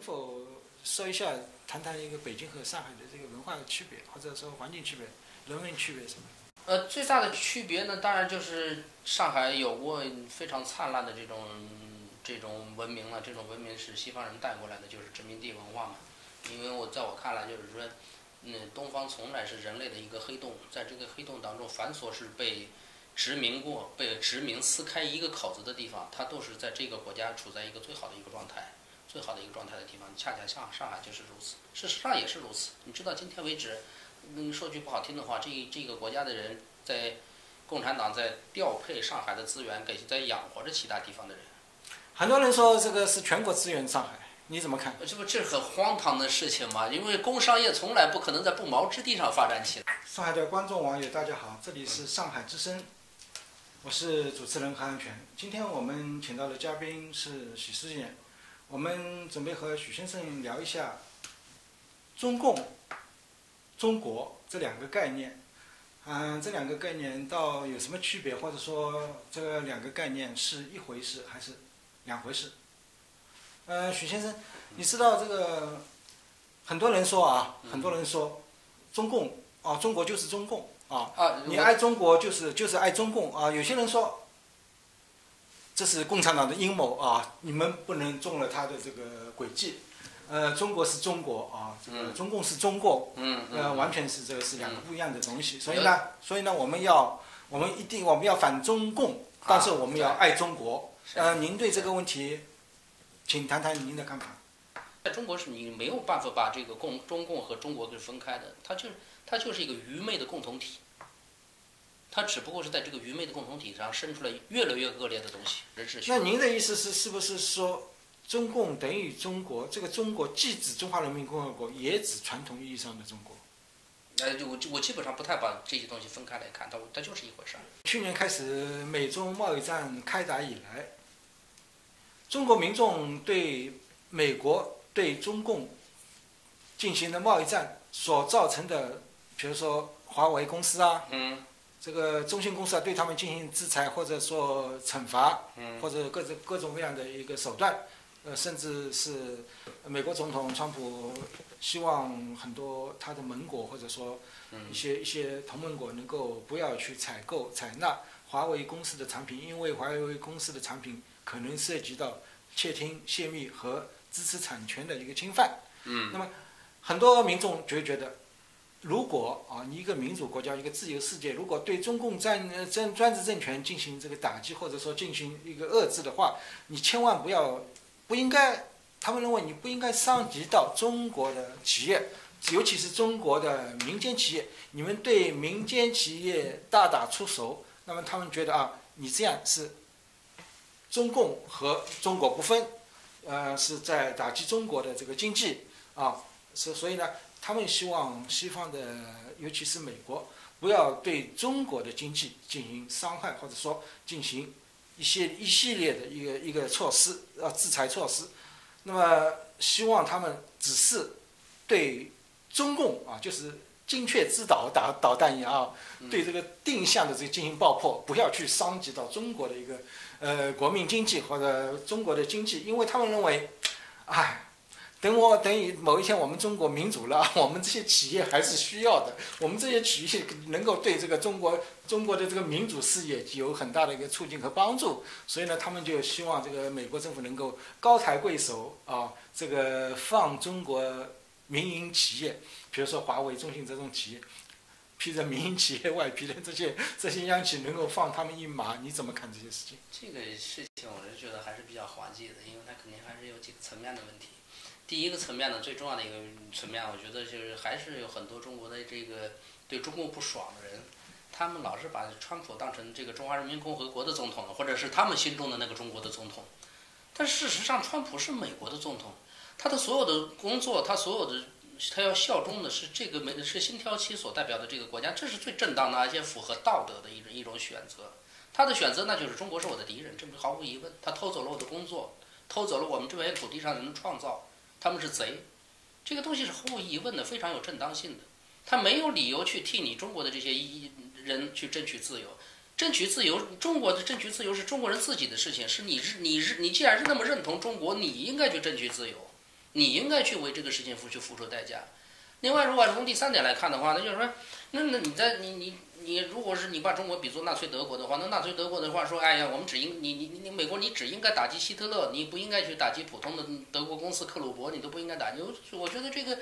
否说一下，谈谈一个北京和上海的这个文化的区别，或者说环境区别、人文区别什么？呃，最大的区别呢，当然就是上海有过非常灿烂的这种这种文明了，这种文明是西方人带过来的，就是殖民地文化嘛。因为我在我看来，就是说，嗯，东方从来是人类的一个黑洞，在这个黑洞当中，凡所是被殖民过、被殖民撕开一个口子的地方，它都是在这个国家处在一个最好的一个状态、最好的一个状态的地方。恰恰像上海就是如此，事实上也是如此。你知道，今天为止，嗯，说句不好听的话，这这个国家的人在共产党在调配上海的资源，给在养活着其他地方的人。很多人说这个是全国资源上海，你怎么看？这不这是很荒唐的事情吗？因为工商业从来不可能在不毛之地上发展起来。上海的观众网友大家好，这里是上海之声，我是主持人韩安全。今天我们请到的嘉宾是许思燕，我们准备和许先生聊一下中共、中国这两个概念。嗯，这两个概念到有什么区别，或者说这两个概念是一回事还是两回事？嗯，许先生，你知道这个很多人说啊，很多人说中共啊，中国就是中共啊，啊，你爱中国就是就是爱中共啊。有些人说这是共产党的阴谋啊，你们不能中了他的这个诡计。呃，中国是中国啊，这个嗯中共是中共，嗯呃，嗯，完全是这个是两个不一样的东西。所以呢，所以呢，我们要我们一定我们要反中共，但是我们要爱中国。呃，您对这个问题，请谈谈您的看法。在中国是你没有办法把这个共中共和中国给分开的，它就是它就是一个愚昧的共同体。它只不过是在这个愚昧的共同体上生出来越来越恶劣的东西，人是那您的意思是，是不是说中共等于中国？这个中国既指中华人民共和国，也指传统意义上的中国。呃，就我我基本上不太把这些东西分开来看，它它就是一回事儿。去年开始美中贸易战开打以来，中国民众对美国对中共进行的贸易战所造成的，比如说华为公司啊，嗯这个中兴公司啊，对他们进行制裁或者说惩罚，嗯。或者各种各种各样的一个手段，呃，甚至是美国总统川普希望很多他的盟国或者说一嗯。些一些同盟国能够不要去采购采纳华为公司的产品，因为华为公司的产品可能涉及到窃听、泄密和知识产权的一个侵犯。嗯。很多民众就会觉得，如果啊，你一个民主国家、一个自由世界，如果对中共专呃专专制政权进行这个打击，或者说进行一个遏制的话，你千万不要不应该，他们认为你不应该伤及到中国的企业，尤其是中国的民间企业，你们对民间企业大打出手，那么他们觉得啊，你这样是中共和中国不分，呃，是在打击中国的这个经济啊。是，所以呢，他们希望西方的，尤其是美国，不要对中国的经济进行伤害，或者说进行一些一系列的一个一个措施，呃，制裁措施。那么，希望他们只是对中共啊，就是精确制导导导弹一样啊，对这个定向的这个进行爆破，不要去伤及到中国的一个呃国民经济或者中国的经济，因为他们认为，哎。等我等于某一天我们中国民主了，我们这些企业还是需要的。我们这些企业能够对这个中国中国的这个民主事业有很大的一个促进和帮助。所以呢，他们就希望这个美国政府能够高抬贵手啊，这个放中国民营企业，比如说华为、中兴这种企业，披着民营企业外皮的这些这些央企能够放他们一马。你怎么看这些事情？这个事情我是觉得还是比较滑稽的，因为它肯定还是有几个层面的问题。第一个层面呢，最重要的一个层面，我觉得就是还是有很多中国的这个对中共不爽的人，他们老是把川普当成这个中华人民共和国的总统了，或者是他们心中的那个中国的总统。但事实上，川普是美国的总统，他的所有的工作，他所有的他要效忠的是这个美是星条旗所代表的这个国家，这是最正当的，而且符合道德的一种一种选择。他的选择那就是中国是我的敌人，这毫无疑问。他偷走了我的工作，偷走了我们这片土地上人的创造，他们是贼。这个东西是毫无疑问的，非常有正当性的。他没有理由去替你中国的这些一人去争取自由。争取自由，中国的争取自由是中国人自己的事情，是你你你既然是那么认同中国，你应该去争取自由。你应该去为这个事情付去付出代价。另外，如果从第三点来看的话，那就是说，那那你在你你你，如果是你把中国比作纳粹德国的话，那纳粹德国的话说，哎呀，我们只应你你你美国你只应该打击希特勒，你不应该去打击普通的德国公司克虏伯，你都不应该打击。我觉得这个，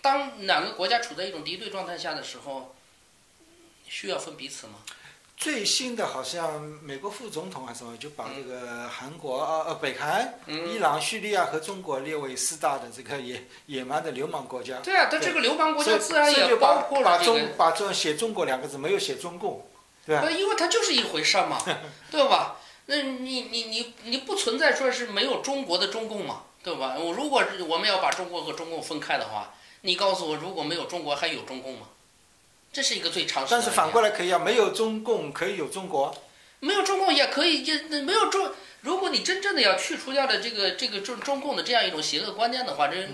当两个国家处在一种敌对状态下的时候，需要分彼此吗？最新的好像美国副总统啊什么，就把这个韩国啊呃北韩、伊朗、叙利亚和中国列为四大的这个野野蛮的流氓国家。对啊，它这个流氓国家自然也就包括了把这个中把这写中国两个字，没有写中共，对吧？呃，因为它就是一回事嘛，对吧？那你你你你不存在说是没有中国的中共嘛，对吧？我如果是我们要把中国和中共分开的话，你告诉我，如果没有中国还有中共吗？这是一个最常识但是反过来可以啊，没有中共可以有中国。没有中共也可以，就没有中。如果你真正的要去除掉的这个这个中中共的这样一种邪恶观念的话，这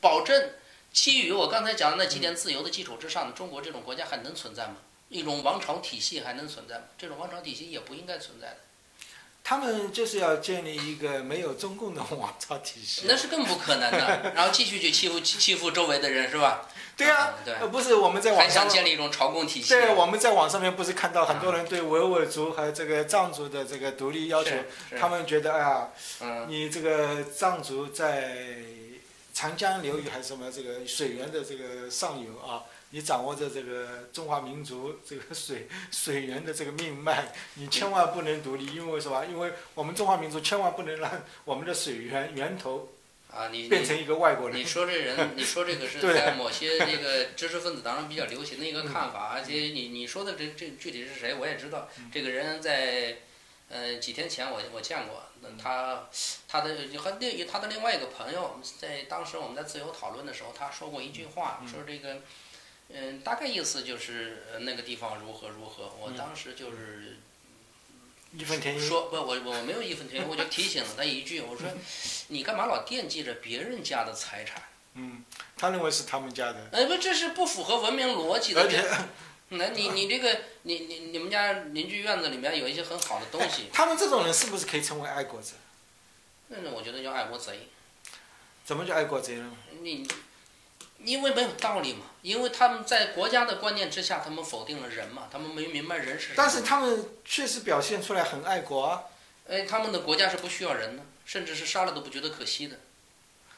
保证基于我刚才讲的那几点自由的基础之上，中国这种国家还能存在吗？一种王朝体系还能存在吗？这种王朝体系也不应该存在的。他们就是要建立一个没有中共的王朝体系。那是更不可能的。然后继续去欺负欺 欺负周围的人，是吧？对啊，对呃不是我们在网上，建立一种朝贡体系。对，我们在网上面不是看到很多人对维吾尔族和这个藏族的这个独立要求，他们觉得哎呀，嗯，你这个藏族在长江流域还是什么这个水源的这个上游啊，你掌握着这个中华民族这个水水源的这个命脉，你千万不能独立，因为什么？因为我们中华民族千万不能让我们的水源源头啊，你变成一个外国人你。说这人，你说这个是在某些这个知识分子当中比较流行的一个看法，而且你你说的这这具体是谁，我也知道。这个人在呃几天前我我见过，那他他的和另他的另外一个朋友，在当时我们在自由讨论的时候，他说过一句话，说这个。嗯，大概意思就是呃那个地方如何如何。我当时就是义愤填膺。说不，我我没有义愤填膺，我就提醒了他一句，我说你干嘛老惦记着别人家的财产？嗯，他认为是他们家的，哎，不，这是不符合文明逻辑的。而且 那你你这个你你你们家邻居院子里面有一些很好的东西，他们这种人是不是可以称为爱国者？那我觉得叫爱国贼。怎么叫爱国贼呢？你因为没有道理嘛，因为他们在国家的观念之下，他们否定了人嘛，他们没明白人是什么。但是他们确实表现出来很爱国啊。哎，他们的国家是不需要人的，甚至是杀了都不觉得可惜的。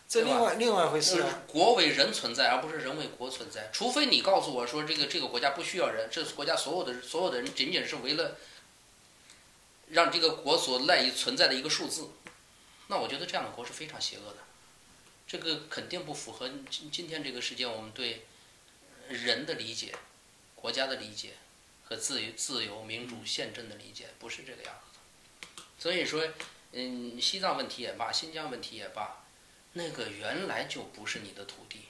这另外另外一回事是啊。国为人存在，而不是人为国存在。除非你告诉我说这个这个国家不需要人，这国家所有的所有的人仅仅是为了让这个国所赖以存在的一个数字，那我觉得这样的国是非常邪恶的。这个肯定不符合今今天这个世界我们对人的理解、国家的理解和自由、自由、民主、宪政的理解，不是这个样子。所以说，嗯，西藏问题也罢，新疆问题也罢，那个原来就不是你的土地，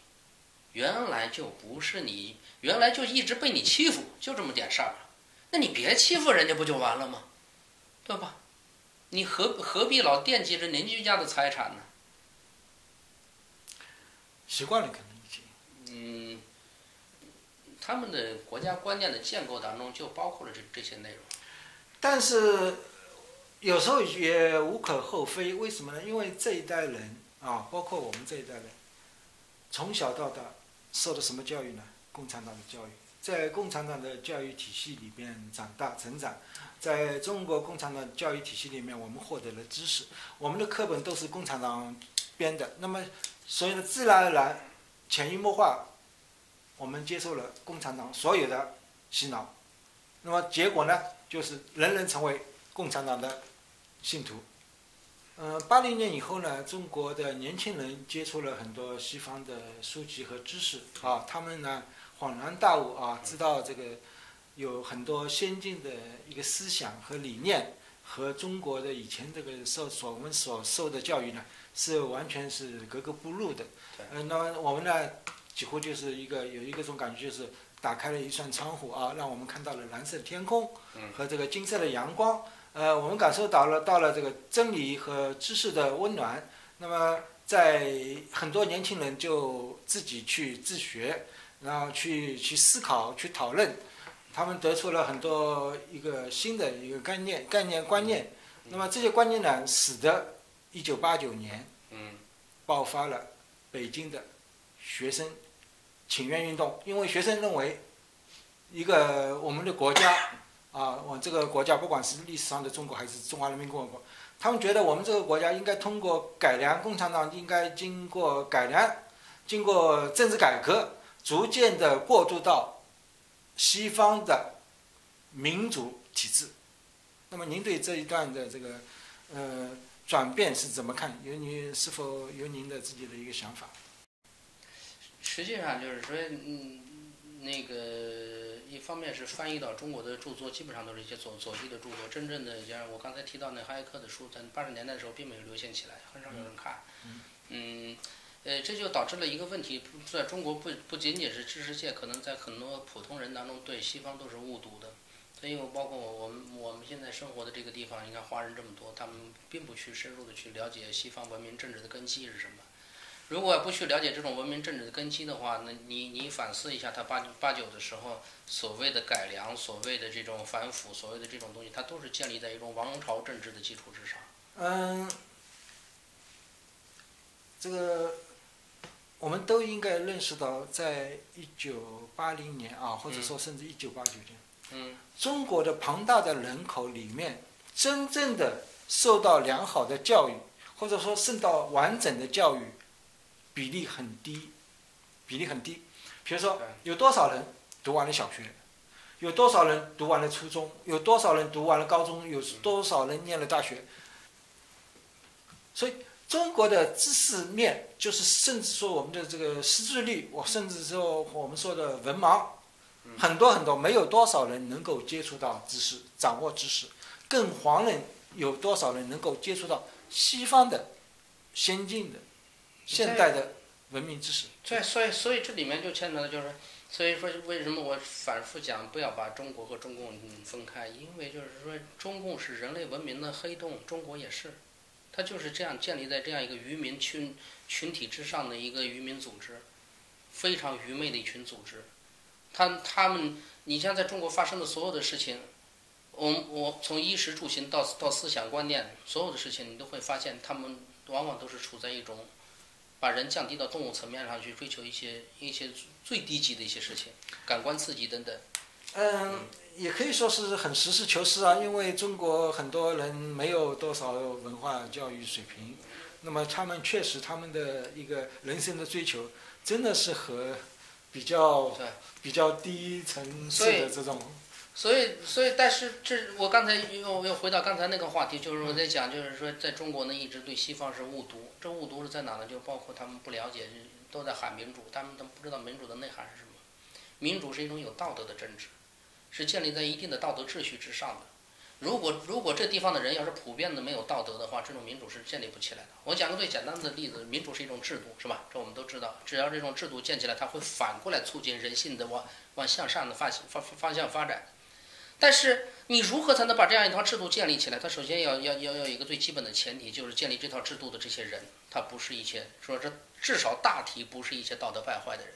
原来就不是你，原来就一直被你欺负，就这么点事儿。那你别欺负人家不就完了吗？对吧？你何何必老惦记着邻居家的财产呢？习惯了可能已经。嗯，他们的国家观念的建构当中就包括了这这些内容。但是有时候也无可厚非，为什么呢？因为这一代人啊，包括我们这一代人，从小到大受的什么教育呢？共产党的教育，在共产党的教育体系里边长大成长，在中国共产党教育体系里面，我们获得了知识，我们的课本都是共产党编的，那么所以呢，自然而然、潜移默化，我们接受了共产党所有的洗脑，那么结果呢，就是人人成为共产党的信徒。呃，八零年以后呢，中国的年轻人接触了很多西方的书籍和知识。啊，他们呢恍然大悟啊，知道这个有很多先进的一个思想和理念，和中国的以前这个受所我们所受的教育呢，是完全是格格不入的。对呃，那么我们呢，几乎就是一个有一个种感觉，就是打开了一扇窗户啊，让我们看到了蓝色的天空嗯和这个金色的阳光。呃，我们感受到了到了这个真理和知识的温暖。那么，在很多年轻人就自己去自学，然后去去思考、去讨论，他们得出了很多一个新的一个概念、概念、观念。那么这些观念呢，使得一九八九年，嗯爆发了北京的学生请愿运动，因为学生认为一个我们的国家啊，我这个国家不管是历史上的中国还是中华人民共和国，他们觉得我们这个国家应该通过改良，共产党应该经过改良，经过政治改革，逐渐的过渡到西方的民主体制。那么您对这一段的这个呃转变是怎么看？有你是否有您的自己的一个想法？实际上就是说，嗯，那个一方面是翻译到中国的著作，基本上都是一些左左翼的著作。真正的像我刚才提到那哈耶克的书，在八十年代的时候并没有流行起来，很少有人看。嗯，呃，这就导致了一个问题，在中国不不仅仅是知识界，可能在很多普通人当中对西方都是误读的。所以我，包括我们我们现在生活的这个地方，你看华人这么多，他们并不去深入的去了解西方文明政治的根基是什么。如果不去了解这种文明政治的根基的话，那你你反思一下，他八八九的时候所谓的改良，所谓的这种反腐，所谓的这种东西，它都是建立在一种王朝政治的基础之上。嗯，这个我们都应该认识到，在一九八零年啊，或者说甚至一九八九年，嗯，中国的庞大的人口里面，真正的受到良好的教育，或者说受到完整的教育。比例很低，比例很低。比如说，有多少人读完了小学？有多少人读完了初中？有多少人读完了高中？有多少人念了大学？所以，中国的知识面，就是甚至说我们的这个识字率，我甚至说我们说的文盲，很多很多，没有多少人能够接触到知识，掌握知识。更遑论有多少人能够接触到西方的先进的。现代的文明知识，对，所以所以这里面就牵扯到就是，所以说为什么我反复讲不要把中国和中共分开？因为就是说中共是人类文明的黑洞，中国也是，它就是这样建立在这样一个愚民群群体之上的一个愚民组织，非常愚昧的一群组织。他他们，你像在中国发生的所有的事情，我我从衣食住行到到思想观念，所有的事情你都会发现，他们往往都是处在一种。把人降低到动物层面上去追求一些一些最低级的一些事情，感官刺激等等。嗯，也可以说是很实事求是啊，因为中国很多人没有多少文化教育水平，那么他们确实他们的一个人生的追求，真的是和比较对比较低层次的这种。所以，所以，但是这我刚才又又回到刚才那个话题，就是我在讲，就是说，在中国呢，一直对西方是误读。这误读是在哪呢？就包括他们不了解，都在喊民主，他们都不知道民主的内涵是什么。民主是一种有道德的政治，是建立在一定的道德秩序之上的。如果如果这地方的人要是普遍的没有道德的话，这种民主是建立不起来的。我讲个最简单的例子，民主是一种制度，是吧？这我们都知道，只要这种制度建起来，它会反过来促进人性的往往向上的方方方向发展。但是你如何才能把这样一套制度建立起来？它首先要要要要有一个最基本的前提，就是建立这套制度的这些人，他不是一些说这至少大体不是一些道德败坏的人。